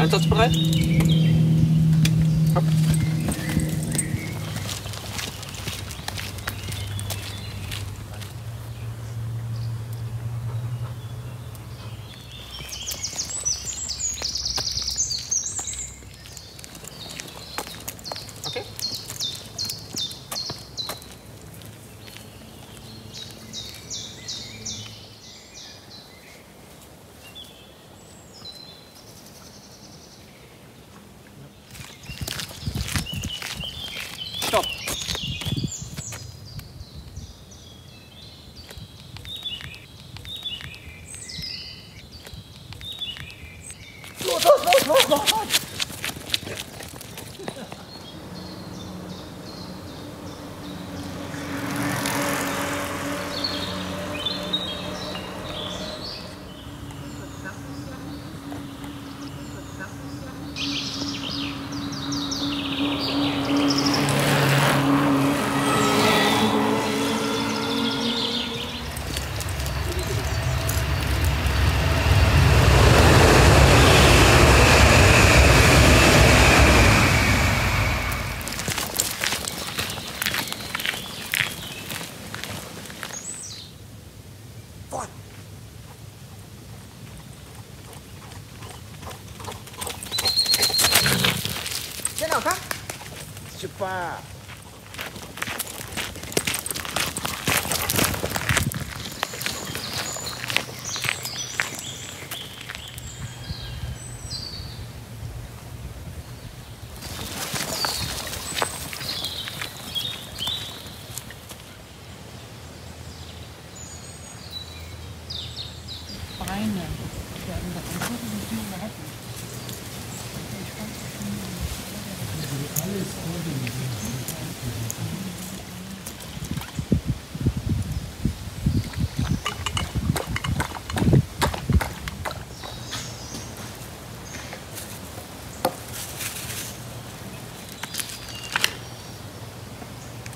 Einsatzbereit? 过来先让我看媳妇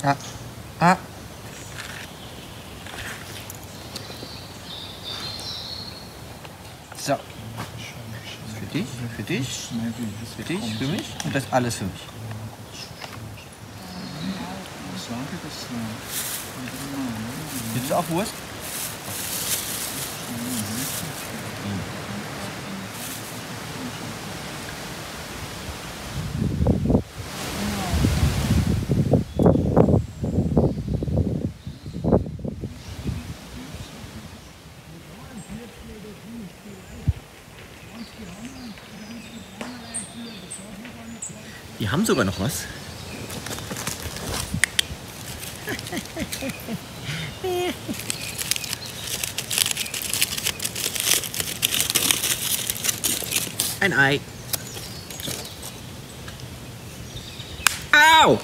Ah. Ah. So. Für dich, für dich, für dich, für mich und das alles für mich. Willst du auch Wurst? Die haben sogar noch was. Ein Ei. Au!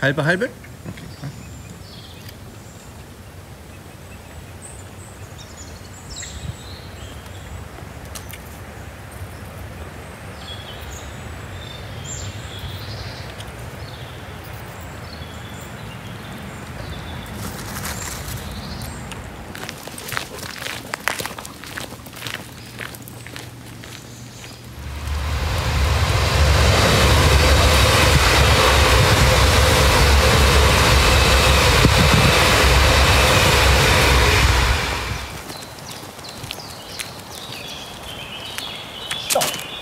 Halbe, halbe? 진.